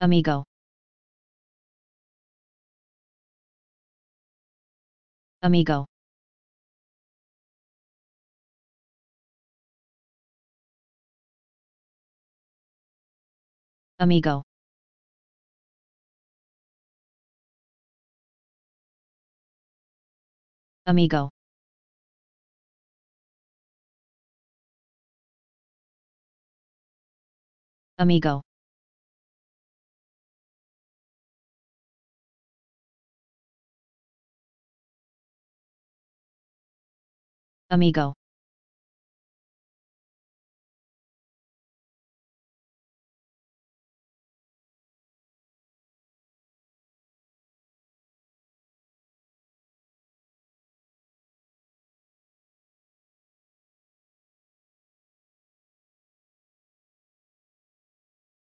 Amigo. Amigo. Amigo. Amigo. Amigo. Amigo.